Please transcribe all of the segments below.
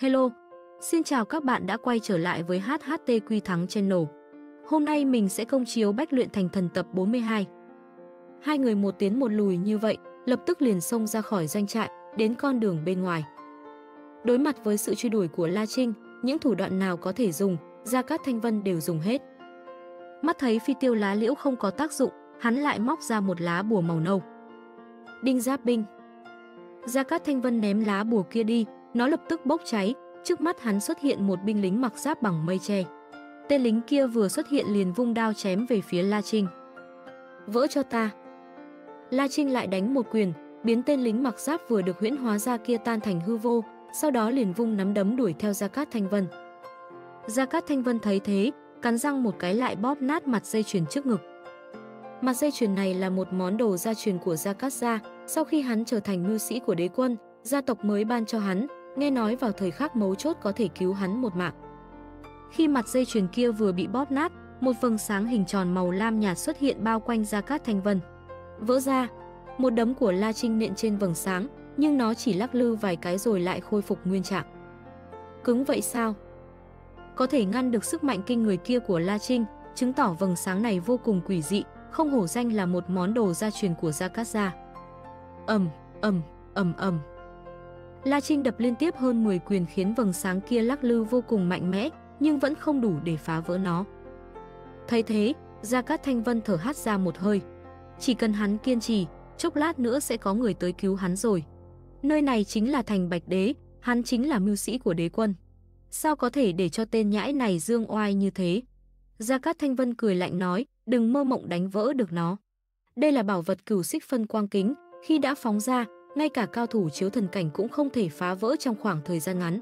Hello, xin chào các bạn đã quay trở lại với HHT Quy Thắng Channel. Hôm nay mình sẽ công chiếu Bách luyện thành thần tập 42. Hai người một tiến một lùi như vậy, lập tức liền xông ra khỏi doanh trại, đến con đường bên ngoài. Đối mặt với sự truy đuổi của La Trinh, những thủ đoạn nào có thể dùng, Gia Cát Thanh Vân đều dùng hết. Mắt thấy phi tiêu lá liễu không có tác dụng, hắn lại móc ra một lá bùa màu nâu. Đinh Giáp Binh Gia Cát Thanh Vân ném lá bùa kia đi, nó lập tức bốc cháy, trước mắt hắn xuất hiện một binh lính mặc giáp bằng mây tre. Tên lính kia vừa xuất hiện liền vung đao chém về phía La Trinh. Vỡ cho ta. La Trinh lại đánh một quyền, biến tên lính mặc giáp vừa được huyễn hóa ra kia tan thành hư vô, sau đó liền vung nắm đấm đuổi theo Gia Cát Thanh Vân. Gia Cát Thanh Vân thấy thế, cắn răng một cái lại bóp nát mặt dây chuyền trước ngực. Mặt dây chuyền này là một món đồ gia truyền của Gia Cát gia, sau khi hắn trở thành mưu sĩ của đế quân, gia tộc mới ban cho hắn, nghe nói vào thời khắc mấu chốt có thể cứu hắn một mạng. Khi mặt dây chuyền kia vừa bị bóp nát, một vầng sáng hình tròn màu lam nhạt xuất hiện bao quanh Gia Cát Thanh Vân. Vỡ ra, một đấm của La Trinh nện trên vầng sáng, nhưng nó chỉ lắc lư vài cái rồi lại khôi phục nguyên trạng. Cứng vậy sao? Có thể ngăn được sức mạnh kinh người kia của La Trinh, chứng tỏ vầng sáng này vô cùng quỷ dị, không hổ danh là một món đồ gia truyền của Gia Cát gia. Ầm, ầm, ầm ầm. La Trinh đập liên tiếp hơn 10 quyền khiến vầng sáng kia lắc lư vô cùng mạnh mẽ, nhưng vẫn không đủ để phá vỡ nó. Thấy thế, Gia Cát Thanh Vân thở hắt ra một hơi. Chỉ cần hắn kiên trì, chốc lát nữa sẽ có người tới cứu hắn rồi. Nơi này chính là thành Bạch Đế, hắn chính là mưu sĩ của đế quân. Sao có thể để cho tên nhãi này dương oai như thế? Gia Cát Thanh Vân cười lạnh nói, đừng mơ mộng đánh vỡ được nó. Đây là bảo vật cửu xích phân quang kính, khi đã phóng ra, ngay cả cao thủ chiếu thần cảnh cũng không thể phá vỡ trong khoảng thời gian ngắn.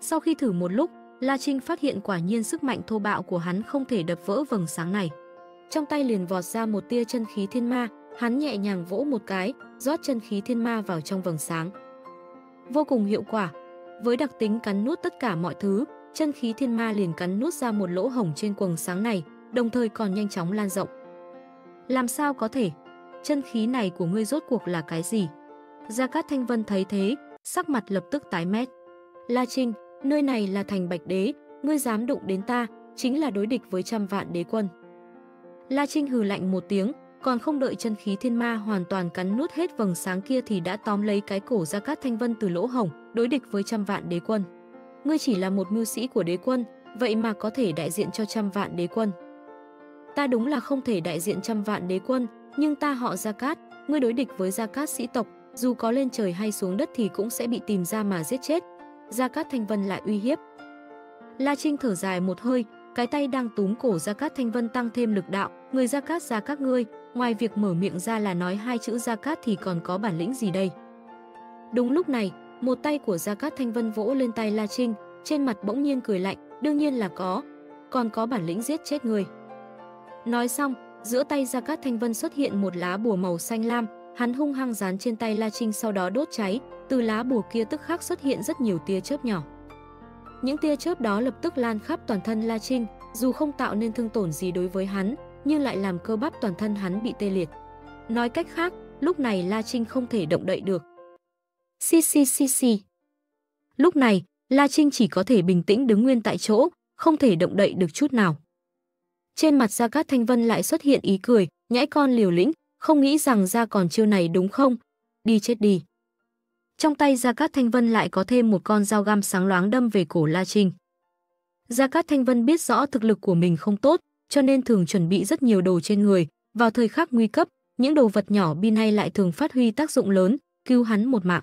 Sau khi thử một lúc, La Trinh phát hiện quả nhiên sức mạnh thô bạo của hắn không thể đập vỡ vầng sáng này. Trong tay liền vọt ra một tia chân khí thiên ma, hắn nhẹ nhàng vỗ một cái, rót chân khí thiên ma vào trong vầng sáng. Vô cùng hiệu quả, với đặc tính cắn nuốt tất cả mọi thứ, chân khí thiên ma liền cắn nuốt ra một lỗ hổng trên quầng sáng này, đồng thời còn nhanh chóng lan rộng. Làm sao có thể? Chân khí này của ngươi rốt cuộc là cái gì? Gia Cát Thanh Vân thấy thế, sắc mặt lập tức tái mét. La Trinh, nơi này là thành Bạch Đế, ngươi dám đụng đến ta, chính là đối địch với trăm vạn đế quân. La Trinh hừ lạnh một tiếng, còn không đợi chân khí thiên ma hoàn toàn cắn nuốt hết vầng sáng kia thì đã tóm lấy cái cổ Gia Cát Thanh Vân từ lỗ hổng, đối địch với trăm vạn đế quân. Ngươi chỉ là một mưu sĩ của đế quân, vậy mà có thể đại diện cho trăm vạn đế quân. Ta đúng là không thể đại diện trăm vạn đế quân, nhưng ta họ Gia Cát, ngươi đối địch với Gia Cát sĩ tộc, dù có lên trời hay xuống đất thì cũng sẽ bị tìm ra mà giết chết. Gia Cát Thanh Vân lại uy hiếp. La Trinh thở dài một hơi, cái tay đang túm cổ Gia Cát Thanh Vân tăng thêm lực đạo, người Gia Cát ra các ngươi, ngoài việc mở miệng ra là nói hai chữ Gia Cát thì còn có bản lĩnh gì đây? Đúng lúc này, một tay của Gia Cát Thanh Vân vỗ lên tay La Trinh, trên mặt bỗng nhiên cười lạnh, đương nhiên là có, còn có bản lĩnh giết chết người. Nói xong, giữa tay Gia Cát Thanh Vân xuất hiện một lá bùa màu xanh lam, hắn hung hăng dán trên tay La Trinh sau đó đốt cháy, từ lá bùa kia tức khắc xuất hiện rất nhiều tia chớp nhỏ. Những tia chớp đó lập tức lan khắp toàn thân La Trinh, dù không tạo nên thương tổn gì đối với hắn, nhưng lại làm cơ bắp toàn thân hắn bị tê liệt. Nói cách khác, lúc này La Trinh không thể động đậy được. Xì xì xì xì. Lúc này, La Trinh chỉ có thể bình tĩnh đứng nguyên tại chỗ, không thể động đậy được chút nào. Trên mặt Gia Cát Thanh Vân lại xuất hiện ý cười, nhãi con liều lĩnh, không nghĩ rằng ra còn chiêu này đúng không? Đi chết đi. Trong tay Gia Cát Thanh Vân lại có thêm một con dao găm sáng loáng đâm về cổ La Trinh. Gia Cát Thanh Vân biết rõ thực lực của mình không tốt, cho nên thường chuẩn bị rất nhiều đồ trên người, vào thời khắc nguy cấp, những đồ vật nhỏ bi hay lại thường phát huy tác dụng lớn, cứu hắn một mạng.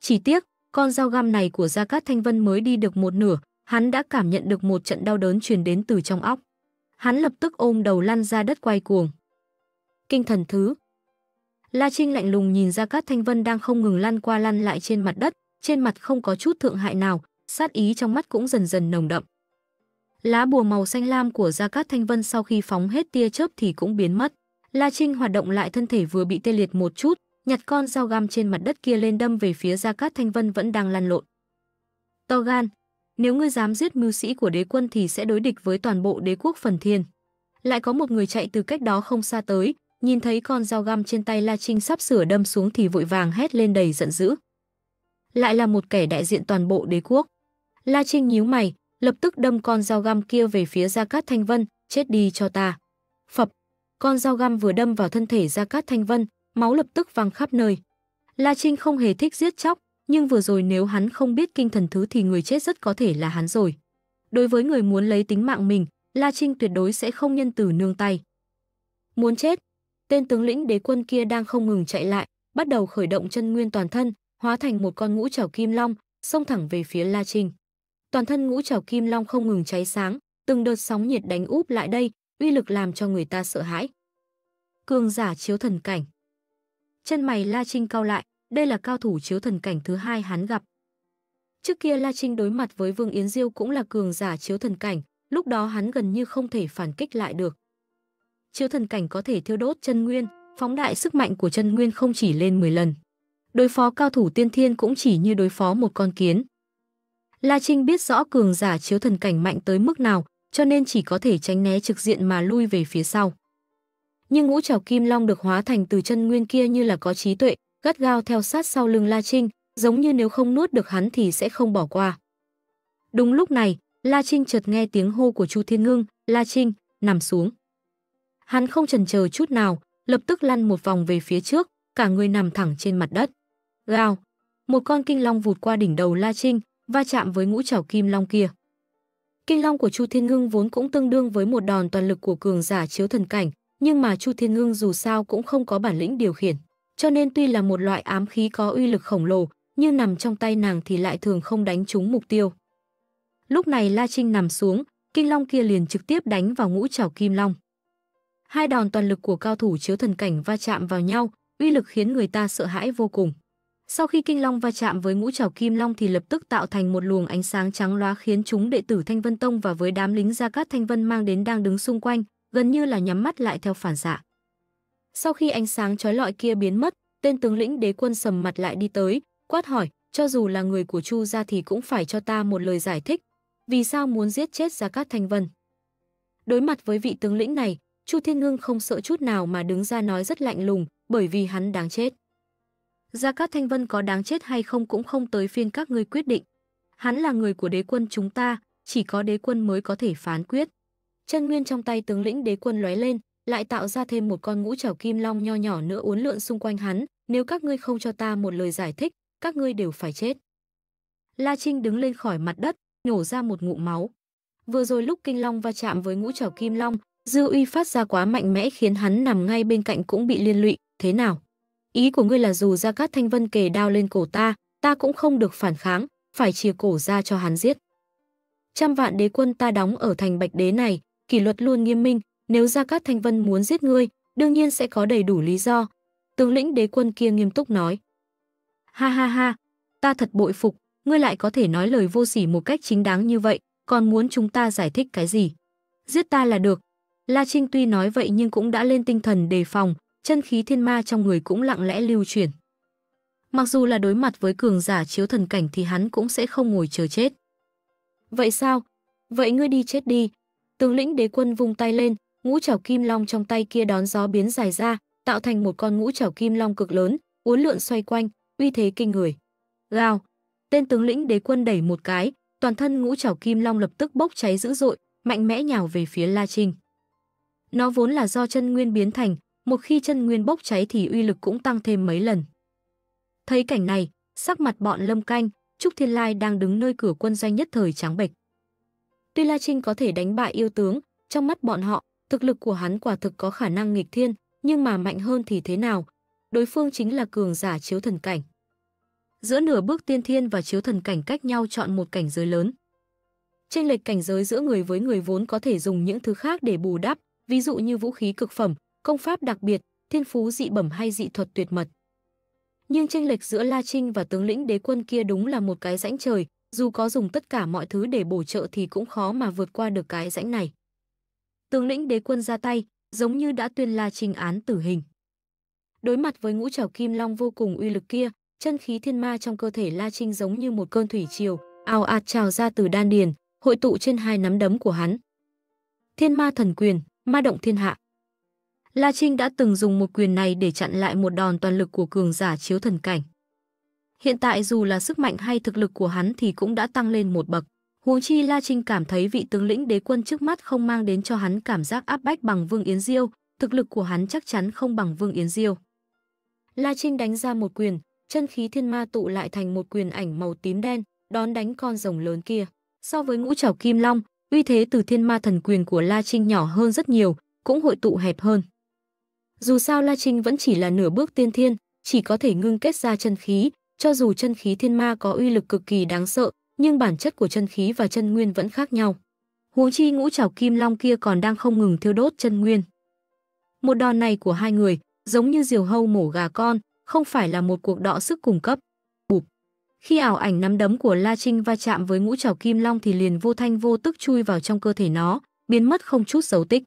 Chỉ tiếc, con dao găm này của Gia Cát Thanh Vân mới đi được một nửa, hắn đã cảm nhận được một trận đau đớn truyền đến từ trong óc. Hắn lập tức ôm đầu lăn ra đất quay cuồng. Kinh thần thứ. La Trinh lạnh lùng nhìn ra Cát Thanh Vân đang không ngừng lăn qua lăn lại trên mặt đất, trên mặt không có chút thượng hại nào, sát ý trong mắt cũng dần dần nồng đậm. Lá bùa màu xanh lam của Gia Cát Thanh Vân sau khi phóng hết tia chớp thì cũng biến mất. La Trinh hoạt động lại thân thể vừa bị tê liệt một chút, nhặt con dao găm trên mặt đất kia lên đâm về phía Gia Cát Thanh Vân vẫn đang lăn lộn. To gan, nếu ngươi dám giết mưu sĩ của đế quân thì sẽ đối địch với toàn bộ đế quốc phần thiên. Lại có một người chạy từ cách đó không xa tới, nhìn thấy con dao găm trên tay La Trinh sắp sửa đâm xuống thì vội vàng hét lên đầy giận dữ. lại là một kẻ đại diện toàn bộ đế quốc. La Trinh nhíu mày, lập tức đâm con dao găm kia về phía Gia Cát Thanh Vân, chết đi cho ta. Phập, con dao găm vừa đâm vào thân thể Gia Cát Thanh Vân, máu lập tức văng khắp nơi. La Trinh không hề thích giết chóc, nhưng vừa rồi nếu hắn không biết kinh thần thứ thì người chết rất có thể là hắn rồi. Đối với người muốn lấy tính mạng mình, La Trinh tuyệt đối sẽ không nhân từ nương tay. Muốn chết, tên tướng lĩnh đế quân kia đang không ngừng chạy lại, bắt đầu khởi động chân nguyên toàn thân, hóa thành một con ngũ trảo kim long, xông thẳng về phía La Trinh. Toàn thân ngũ trảo kim long không ngừng cháy sáng, từng đợt sóng nhiệt đánh úp lại đây, uy lực làm cho người ta sợ hãi. Cường giả chiếu thần cảnh. Chân mày La Trinh cao lại, đây là cao thủ chiếu thần cảnh thứ hai hắn gặp. Trước kia La Trinh đối mặt với Vương Yến Diêu cũng là cường giả chiếu thần cảnh, lúc đó hắn gần như không thể phản kích lại được. Chiếu thần cảnh có thể thiêu đốt chân nguyên, phóng đại sức mạnh của chân nguyên không chỉ lên 10 lần. Đối phó cao thủ tiên thiên cũng chỉ như đối phó một con kiến. La Trinh biết rõ cường giả chiếu thần cảnh mạnh tới mức nào, cho nên chỉ có thể tránh né trực diện mà lui về phía sau. Nhưng ngũ trảo kim long được hóa thành từ chân nguyên kia như là có trí tuệ, gắt gao theo sát sau lưng La Trinh, giống như nếu không nuốt được hắn thì sẽ không bỏ qua. Đúng lúc này, La Trinh chợt nghe tiếng hô của Chu Thiên Ngưng, "La Trinh, nằm xuống." Hắn không chần chờ chút nào, lập tức lăn một vòng về phía trước, cả người nằm thẳng trên mặt đất. Gào, một con kinh long vụt qua đỉnh đầu La Trinh, va chạm với ngũ trảo kim long kia. Kinh long của Chu Thiên Ngưng vốn cũng tương đương với một đòn toàn lực của cường giả chiếu thần cảnh, nhưng mà Chu Thiên Ngưng dù sao cũng không có bản lĩnh điều khiển, cho nên tuy là một loại ám khí có uy lực khổng lồ, nhưng nằm trong tay nàng thì lại thường không đánh trúng mục tiêu. Lúc này La Trinh nằm xuống, kinh long kia liền trực tiếp đánh vào ngũ trảo kim long. Hai đòn toàn lực của cao thủ chiếu thần cảnh va chạm vào nhau, uy lực khiến người ta sợ hãi vô cùng. Sau khi kinh long va chạm với ngũ trảo kim long thì lập tức tạo thành một luồng ánh sáng trắng loá khiến chúng đệ tử Thanh Vân Tông và với đám lính gia cát Thanh Vân mang đến đang đứng xung quanh, gần như là nhắm mắt lại theo phản xạ. Sau khi ánh sáng chói lọi kia biến mất, tên tướng lĩnh đế quân sầm mặt lại đi tới, quát hỏi, cho dù là người của Chu gia thì cũng phải cho ta một lời giải thích, vì sao muốn giết chết Gia Cát Thanh Vân. Đối mặt với vị tướng lĩnh này, Chu Thiên Ngưng không sợ chút nào mà đứng ra nói rất lạnh lùng, bởi vì hắn đáng chết. Gia Cát Thanh Vân có đáng chết hay không cũng không tới phiên các ngươi quyết định. Hắn là người của đế quân chúng ta, chỉ có đế quân mới có thể phán quyết. Chân nguyên trong tay tướng lĩnh đế quân lóe lên, lại tạo ra thêm một con ngũ trảo kim long nho nhỏ nữa uốn lượn xung quanh hắn, nếu các ngươi không cho ta một lời giải thích, các ngươi đều phải chết. La Trinh đứng lên khỏi mặt đất, nhổ ra một ngụm máu. Vừa rồi lúc kinh long va chạm với ngũ trảo kim long, dư uy phát ra quá mạnh mẽ khiến hắn nằm ngay bên cạnh cũng bị liên lụy, thế nào? Ý của ngươi là dù Gia Cát Thanh Vân kề đao lên cổ ta, ta cũng không được phản kháng, phải chia cổ ra cho hắn giết. Trăm vạn đế quân ta đóng ở thành Bạch Đế này, kỷ luật luôn nghiêm minh, nếu Gia Cát Thanh Vân muốn giết ngươi, đương nhiên sẽ có đầy đủ lý do. Tướng lĩnh đế quân kia nghiêm túc nói. Ha ha ha, ta thật bội phục, ngươi lại có thể nói lời vô sỉ một cách chính đáng như vậy, còn muốn chúng ta giải thích cái gì? Giết ta là được. La Trinh tuy nói vậy nhưng cũng đã lên tinh thần đề phòng, chân khí thiên ma trong người cũng lặng lẽ lưu chuyển. Mặc dù là đối mặt với cường giả chiếu thần cảnh thì hắn cũng sẽ không ngồi chờ chết. Vậy sao? Vậy ngươi đi chết đi. Tướng lĩnh đế quân vung tay lên, ngũ trảo kim long trong tay kia đón gió biến dài ra, tạo thành một con ngũ trảo kim long cực lớn, uốn lượn xoay quanh, uy thế kinh người. Gào, tên tướng lĩnh đế quân đẩy một cái, toàn thân ngũ trảo kim long lập tức bốc cháy dữ dội, mạnh mẽ nhào về phía La Trinh. Nó vốn là do chân nguyên biến thành, một khi chân nguyên bốc cháy thì uy lực cũng tăng thêm mấy lần. Thấy cảnh này, sắc mặt bọn Lâm Canh, Trúc Thiên Lai đang đứng nơi cửa quân doanh nhất thời trắng bệch. Tuy La Trinh có thể đánh bại yêu tướng, trong mắt bọn họ, thực lực của hắn quả thực có khả năng nghịch thiên, nhưng mà mạnh hơn thì thế nào? Đối phương chính là cường giả chiếu thần cảnh. Giữa nửa bước tiên thiên và chiếu thần cảnh cách nhau chọn một cảnh giới lớn. Trên lệch cảnh giới giữa người với người vốn có thể dùng những thứ khác để bù đắp, ví dụ như vũ khí cực phẩm, công pháp đặc biệt, thiên phú dị bẩm hay dị thuật tuyệt mật. Nhưng chênh lệch giữa La Trinh và tướng lĩnh đế quân kia đúng là một cái rãnh trời, dù có dùng tất cả mọi thứ để bổ trợ thì cũng khó mà vượt qua được cái rãnh này. Tướng lĩnh đế quân ra tay, giống như đã tuyên La Trinh án tử hình. Đối mặt với ngũ trảo kim long vô cùng uy lực kia, chân khí thiên ma trong cơ thể La Trinh giống như một cơn thủy triều, ào ạt trào ra từ đan điền, hội tụ trên hai nắm đấm của hắn. Thiên ma thần quyền, ma động thiên hạ. La Trinh đã từng dùng một quyền này để chặn lại một đòn toàn lực của cường giả chiếu thần cảnh. Hiện tại dù là sức mạnh hay thực lực của hắn thì cũng đã tăng lên một bậc. Huống chi La Trinh cảm thấy vị tướng lĩnh đế quân trước mắt không mang đến cho hắn cảm giác áp bách bằng Vương Yến Diêu, thực lực của hắn chắc chắn không bằng Vương Yến Diêu. La Trinh đánh ra một quyền, chân khí thiên ma tụ lại thành một quyền ảnh màu tím đen, đón đánh con rồng lớn kia. So với ngũ trảo kim long, uy thế từ thiên ma thần quyền của La Trinh nhỏ hơn rất nhiều, cũng hội tụ hẹp hơn. Dù sao La Trinh vẫn chỉ là nửa bước tiên thiên, chỉ có thể ngưng kết ra chân khí, cho dù chân khí thiên ma có uy lực cực kỳ đáng sợ, nhưng bản chất của chân khí và chân nguyên vẫn khác nhau. Huống chi ngũ trảo kim long kia còn đang không ngừng thiêu đốt chân nguyên. Một đòn này của hai người, giống như diều hâu mổ gà con, không phải là một cuộc đọ sức cùng cấp. Khi ảo ảnh nắm đấm của La Trinh va chạm với ngũ trảo kim long thì liền vô thanh vô tức chui vào trong cơ thể nó, biến mất không chút dấu tích.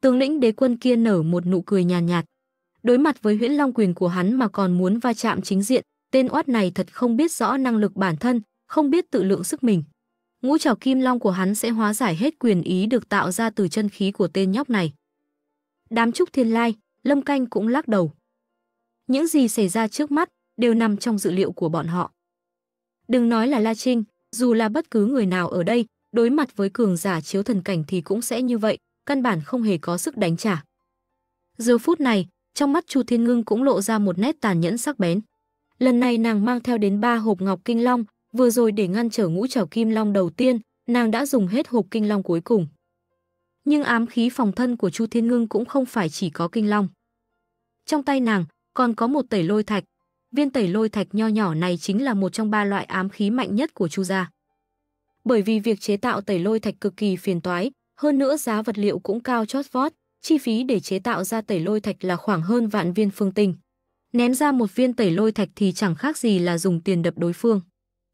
Tướng lĩnh đế quân kia nở một nụ cười nhàn nhạt, nhạt. Đối mặt với huyễn long quyền của hắn mà còn muốn va chạm chính diện, tên oát này thật không biết rõ năng lực bản thân, không biết tự lượng sức mình. Ngũ trảo kim long của hắn sẽ hóa giải hết quyền ý được tạo ra từ chân khí của tên nhóc này. Đám trúc thiên lai, Lâm Canh cũng lắc đầu. Những gì xảy ra trước mắt đều nằm trong dự liệu của bọn họ. Đừng nói là La Trinh, dù là bất cứ người nào ở đây, đối mặt với cường giả chiếu thần cảnh thì cũng sẽ như vậy, căn bản không hề có sức đánh trả. Giờ phút này, trong mắt Chu Thiên Ngưng cũng lộ ra một nét tàn nhẫn sắc bén. Lần này nàng mang theo đến ba hộp ngọc kinh long, vừa rồi để ngăn trở ngũ trảo kim long đầu tiên, nàng đã dùng hết hộp kinh long cuối cùng. Nhưng ám khí phòng thân của Chu Thiên Ngưng cũng không phải chỉ có kinh long. Trong tay nàng còn có một tẩy lôi thạch. Viên tẩy lôi thạch nho nhỏ này chính là một trong ba loại ám khí mạnh nhất của Chu gia. Bởi vì việc chế tạo tẩy lôi thạch cực kỳ phiền toái, hơn nữa giá vật liệu cũng cao chót vót, chi phí để chế tạo ra tẩy lôi thạch là khoảng hơn vạn viên phương tinh. Ném ra một viên tẩy lôi thạch thì chẳng khác gì là dùng tiền đập đối phương.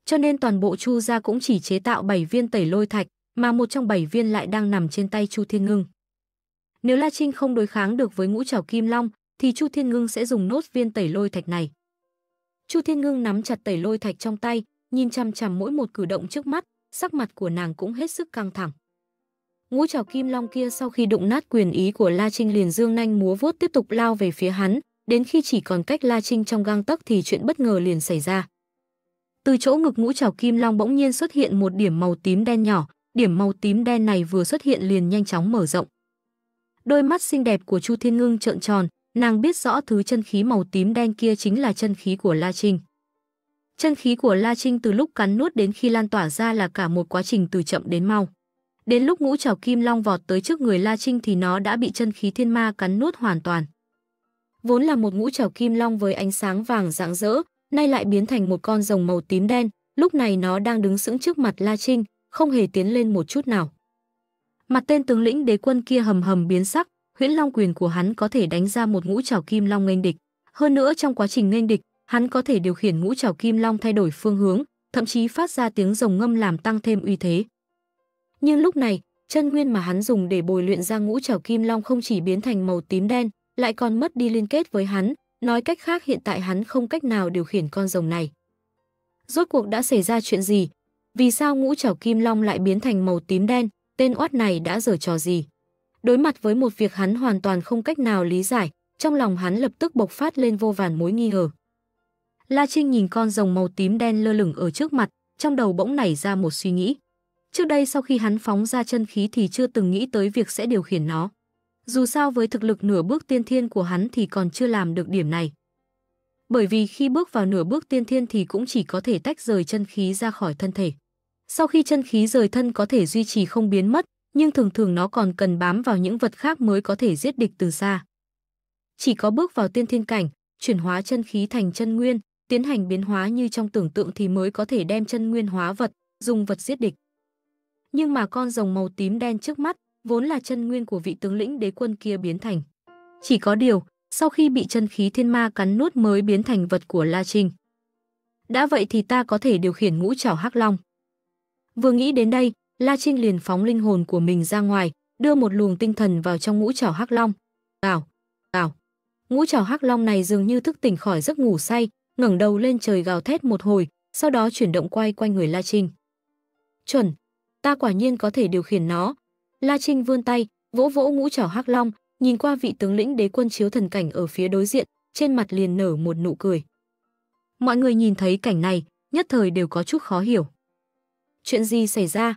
Cho nên toàn bộ Chu gia cũng chỉ chế tạo 7 viên tẩy lôi thạch, mà một trong 7 viên lại đang nằm trên tay Chu Thiên Ngưng. Nếu La Trinh không đối kháng được với ngũ trảo kim long, thì Chu Thiên Ngưng sẽ dùng nốt viên tẩy lôi thạch này. Chu Thiên Ngưng nắm chặt tẩy lôi thạch trong tay, nhìn chằm chằm mỗi một cử động trước mắt, sắc mặt của nàng cũng hết sức căng thẳng. Ngũ trảo kim long kia sau khi đụng nát quyền ý của La Trinh liền dương nhanh múa vuốt tiếp tục lao về phía hắn, đến khi chỉ còn cách La Trinh trong gang tấc thì chuyện bất ngờ liền xảy ra. Từ chỗ ngực ngũ trảo kim long bỗng nhiên xuất hiện một điểm màu tím đen nhỏ, điểm màu tím đen này vừa xuất hiện liền nhanh chóng mở rộng. Đôi mắt xinh đẹp của Chu Thiên Ngưng trợn tròn, nàng biết rõ thứ chân khí màu tím đen kia chính là chân khí của La Trinh. Chân khí của La Trinh từ lúc cắn nuốt đến khi lan tỏa ra là cả một quá trình từ chậm đến mau. Đến lúc ngũ trảo kim long vọt tới trước người La Trinh thì nó đã bị chân khí thiên ma cắn nuốt hoàn toàn. Vốn là một ngũ trảo kim long với ánh sáng vàng rạng rỡ, nay lại biến thành một con rồng màu tím đen, lúc này nó đang đứng sững trước mặt La Trinh, không hề tiến lên một chút nào. Mặt tên tướng lĩnh đế quân kia hầm hầm biến sắc, huyễn long quyền của hắn có thể đánh ra một ngũ trảo kim long nghênh địch. Hơn nữa trong quá trình nghênh địch, hắn có thể điều khiển ngũ trảo kim long thay đổi phương hướng, thậm chí phát ra tiếng rồng ngâm làm tăng thêm uy thế. Nhưng lúc này, chân nguyên mà hắn dùng để bồi luyện ra ngũ trảo kim long không chỉ biến thành màu tím đen, lại còn mất đi liên kết với hắn, nói cách khác hiện tại hắn không cách nào điều khiển con rồng này. Rốt cuộc đã xảy ra chuyện gì? Vì sao ngũ trảo kim long lại biến thành màu tím đen? Tên oát này đã giở trò gì? Đối mặt với một việc hắn hoàn toàn không cách nào lý giải, trong lòng hắn lập tức bộc phát lên vô vàn mối nghi ngờ. La Trinh nhìn con rồng màu tím đen lơ lửng ở trước mặt, trong đầu bỗng nảy ra một suy nghĩ. Trước đây sau khi hắn phóng ra chân khí thì chưa từng nghĩ tới việc sẽ điều khiển nó. Dù sao với thực lực nửa bước tiên thiên của hắn thì còn chưa làm được điểm này. Bởi vì khi bước vào nửa bước tiên thiên thì cũng chỉ có thể tách rời chân khí ra khỏi thân thể. Sau khi chân khí rời thân có thể duy trì không biến mất, nhưng thường thường nó còn cần bám vào những vật khác mới có thể giết địch từ xa. Chỉ có bước vào tiên thiên cảnh, chuyển hóa chân khí thành chân nguyên, tiến hành biến hóa như trong tưởng tượng thì mới có thể đem chân nguyên hóa vật, dùng vật giết địch. Nhưng mà con rồng màu tím đen trước mắt, vốn là chân nguyên của vị tướng lĩnh đế quân kia biến thành. Chỉ có điều, sau khi bị chân khí thiên ma cắn nuốt mới biến thành vật của La Trinh. Đã vậy thì ta có thể điều khiển ngũ trảo hắc long. Vừa nghĩ đến đây, La Trinh liền phóng linh hồn của mình ra ngoài, đưa một luồng tinh thần vào trong ngũ trảo hắc long. Ảo, ảo. Ngũ trảo hắc long này dường như thức tỉnh khỏi giấc ngủ say, ngẩng đầu lên trời gào thét một hồi, sau đó chuyển động quay quanh người La Trinh. Chuẩn, ta quả nhiên có thể điều khiển nó. La Trinh vươn tay, vỗ vỗ ngũ trảo hắc long, nhìn qua vị tướng lĩnh đế quân chiếu thần cảnh ở phía đối diện, trên mặt liền nở một nụ cười. Mọi người nhìn thấy cảnh này, nhất thời đều có chút khó hiểu. Chuyện gì xảy ra?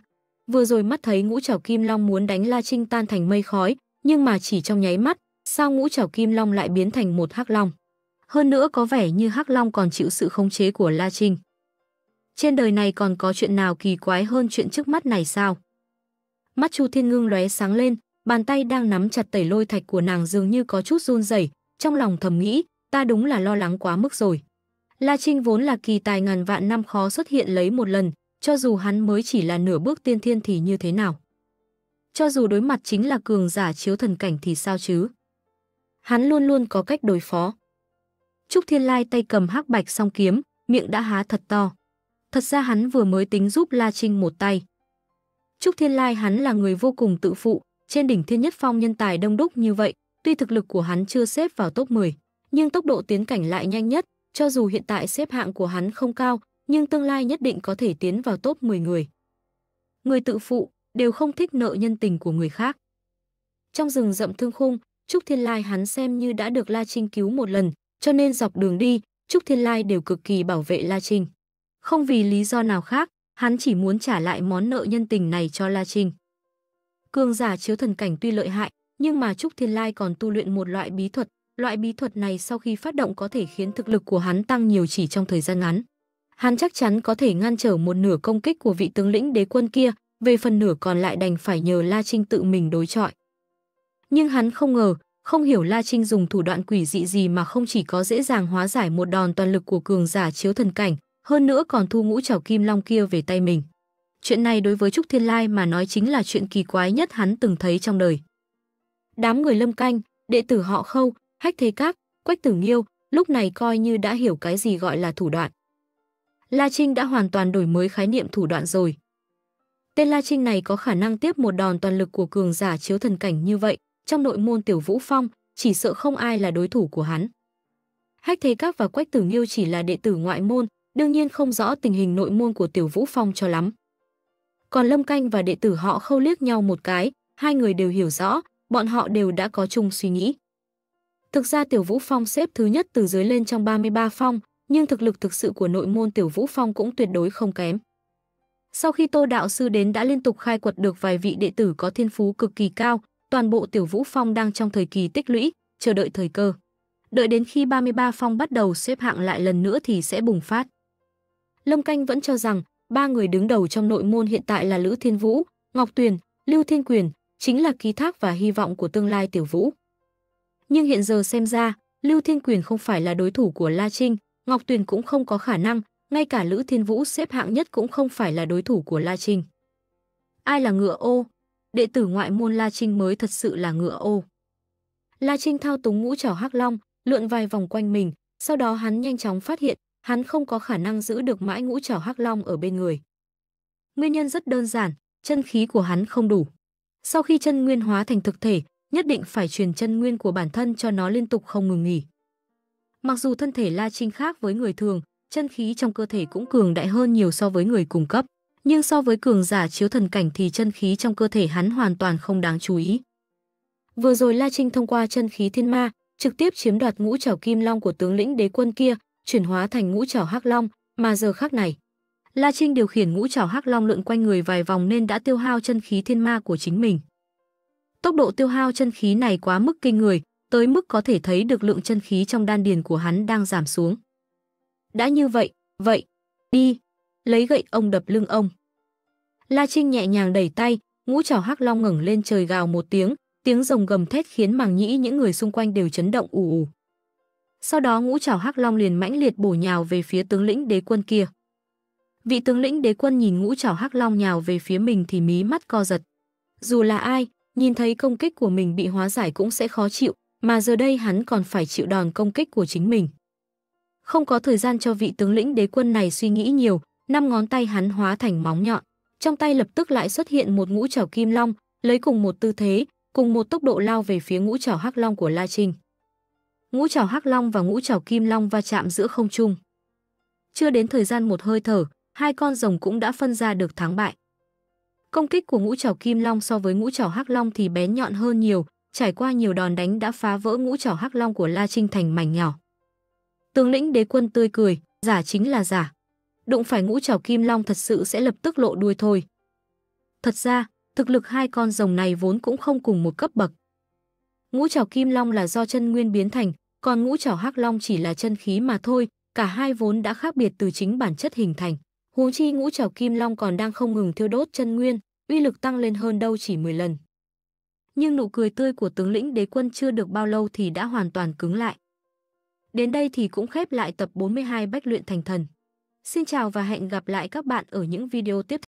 Vừa rồi mắt thấy ngũ trảo kim long muốn đánh La Trinh tan thành mây khói, nhưng mà chỉ trong nháy mắt, sao ngũ trảo kim long lại biến thành một hắc long? Hơn nữa có vẻ như hắc long còn chịu sự khống chế của La Trinh. Trên đời này còn có chuyện nào kỳ quái hơn chuyện trước mắt này sao? Mắt Chu Thiên Ngưng lóe sáng lên, bàn tay đang nắm chặt tẩy lôi thạch của nàng dường như có chút run rẩy, trong lòng thầm nghĩ, ta đúng là lo lắng quá mức rồi. La Trinh vốn là kỳ tài ngàn vạn năm khó xuất hiện lấy một lần, cho dù hắn mới chỉ là nửa bước tiên thiên thì như thế nào. Cho dù đối mặt chính là cường giả chiếu thần cảnh thì sao chứ? Hắn luôn luôn có cách đối phó. Trúc Thiên Lai tay cầm hắc bạch song kiếm, miệng đã há thật to. Thật ra hắn vừa mới tính giúp La Trinh một tay. Trúc Thiên Lai hắn là người vô cùng tự phụ, trên đỉnh thiên nhất phong nhân tài đông đúc như vậy, tuy thực lực của hắn chưa xếp vào top 10, nhưng tốc độ tiến cảnh lại nhanh nhất, cho dù hiện tại xếp hạng của hắn không cao, nhưng tương lai nhất định có thể tiến vào top 10 người. Người tự phụ đều không thích nợ nhân tình của người khác. Trong rừng rậm thương khung, Trúc Thiên Lai hắn xem như đã được La Trinh cứu một lần, cho nên dọc đường đi, Trúc Thiên Lai đều cực kỳ bảo vệ La Trinh. Không vì lý do nào khác, hắn chỉ muốn trả lại món nợ nhân tình này cho La Trinh. Cường giả chiếu thần cảnh tuy lợi hại, nhưng mà Trúc Thiên Lai còn tu luyện một loại bí thuật, loại bí thuật này sau khi phát động có thể khiến thực lực của hắn tăng nhiều chỉ trong thời gian ngắn. Hắn chắc chắn có thể ngăn trở một nửa công kích của vị tướng lĩnh đế quân kia, về phần nửa còn lại đành phải nhờ La Trinh tự mình đối chọi. Nhưng hắn không ngờ, không hiểu La Trinh dùng thủ đoạn quỷ dị gì mà không chỉ có dễ dàng hóa giải một đòn toàn lực của cường giả chiếu thần cảnh, hơn nữa còn thu ngũ trảo kim long kia về tay mình. Chuyện này đối với Trúc Thiên Lai mà nói chính là chuyện kỳ quái nhất hắn từng thấy trong đời. Đám người lâm canh, đệ tử họ khâu, hách thế các, quách tử nghiêu, lúc này coi như đã hiểu cái gì gọi là thủ đoạn. La Trinh đã hoàn toàn đổi mới khái niệm thủ đoạn rồi. Tên La Trinh này có khả năng tiếp một đòn toàn lực của cường giả chiếu thần cảnh như vậy, trong nội môn Tiểu Vũ Phong, chỉ sợ không ai là đối thủ của hắn. Hách Thế Các và Quách Tử Nghiêu chỉ là đệ tử ngoại môn, đương nhiên không rõ tình hình nội môn của Tiểu Vũ Phong cho lắm. Còn Lâm Canh và đệ tử họ khâu liếc nhau một cái, hai người đều hiểu rõ, bọn họ đều đã có chung suy nghĩ. Thực ra Tiểu Vũ Phong xếp thứ nhất từ dưới lên trong 33 phong, nhưng thực lực thực sự của nội môn Tiểu Vũ Phong cũng tuyệt đối không kém. Sau khi Tô đạo sư đến đã liên tục khai quật được vài vị đệ tử có thiên phú cực kỳ cao, toàn bộ Tiểu Vũ Phong đang trong thời kỳ tích lũy, chờ đợi thời cơ. Đợi đến khi 33 phong bắt đầu xếp hạng lại lần nữa thì sẽ bùng phát. Lâm Canh vẫn cho rằng ba người đứng đầu trong nội môn hiện tại là Lữ Thiên Vũ, Ngọc Tuyền, Lưu Thiên Quyền, chính là ký thác và hy vọng của tương lai Tiểu Vũ. Nhưng hiện giờ xem ra, Lưu Thiên Quyền không phải là đối thủ của La Trinh, Ngọc Tuyền cũng không có khả năng, ngay cả Lữ Thiên Vũ xếp hạng nhất cũng không phải là đối thủ của La Trinh. Ai là ngựa ô? Đệ tử ngoại môn La Trinh mới thật sự là ngựa ô. La Trinh thao túng ngũ trảo hắc long, lượn vài vòng quanh mình, sau đó hắn nhanh chóng phát hiện, hắn không có khả năng giữ được mãi ngũ trảo hắc long ở bên người. Nguyên nhân rất đơn giản, chân khí của hắn không đủ. Sau khi chân nguyên hóa thành thực thể, nhất định phải truyền chân nguyên của bản thân cho nó liên tục không ngừng nghỉ. Mặc dù thân thể La Trinh khác với người thường, chân khí trong cơ thể cũng cường đại hơn nhiều so với người cùng cấp, nhưng so với cường giả chiếu thần cảnh thì chân khí trong cơ thể hắn hoàn toàn không đáng chú ý. Vừa rồi La Trinh thông qua chân khí thiên ma, trực tiếp chiếm đoạt ngũ trảo kim long của tướng lĩnh đế quân kia, chuyển hóa thành ngũ trảo hắc long, mà giờ khắc này, La Trinh điều khiển ngũ trảo hắc long lượn quanh người vài vòng nên đã tiêu hao chân khí thiên ma của chính mình. Tốc độ tiêu hao chân khí này quá mức kinh người, tới mức có thể thấy được lượng chân khí trong đan điền của hắn đang giảm xuống. Đã như vậy, vậy, đi, lấy gậy ông đập lưng ông. La Trinh nhẹ nhàng đẩy tay, ngũ trảo hắc long ngẩng lên trời gào một tiếng, tiếng rồng gầm thét khiến màng nhĩ những người xung quanh đều chấn động ù ù. Sau đó ngũ trảo hắc long liền mãnh liệt bổ nhào về phía tướng lĩnh đế quân kia. Vị tướng lĩnh đế quân nhìn ngũ trảo hắc long nhào về phía mình thì mí mắt co giật. Dù là ai, nhìn thấy công kích của mình bị hóa giải cũng sẽ khó chịu, mà giờ đây hắn còn phải chịu đòn công kích của chính mình. Không có thời gian cho vị tướng lĩnh đế quân này suy nghĩ nhiều, năm ngón tay hắn hóa thành móng nhọn, trong tay lập tức lại xuất hiện một ngũ trảo kim long, lấy cùng một tư thế, cùng một tốc độ lao về phía ngũ trảo hắc long của La Trinh. Ngũ trảo hắc long và ngũ trảo kim long va chạm giữa không trung. Chưa đến thời gian một hơi thở, hai con rồng cũng đã phân ra được thắng bại. Công kích của ngũ trảo kim long so với ngũ trảo hắc long thì bén nhọn hơn nhiều, trải qua nhiều đòn đánh đã phá vỡ ngũ trảo hắc long của La Trinh thành mảnh nhỏ. Tướng lĩnh đế quân tươi cười, Giả chính là giả. Đụng phải ngũ trảo kim long thật sự sẽ lập tức lộ đuôi thôi. Thật ra, thực lực hai con rồng này vốn cũng không cùng một cấp bậc. Ngũ trảo kim long là do chân nguyên biến thành, còn ngũ trảo hắc long chỉ là chân khí mà thôi, cả hai vốn đã khác biệt từ chính bản chất hình thành. Huống chi ngũ trảo kim long còn đang không ngừng thiêu đốt chân nguyên, uy lực tăng lên hơn đâu chỉ 10 lần. Nhưng nụ cười tươi của tướng lĩnh đế quân chưa được bao lâu thì đã hoàn toàn cứng lại. Đến đây thì cũng khép lại tập 42 Bách luyện thành thần. Xin chào và hẹn gặp lại các bạn ở những video tiếp theo.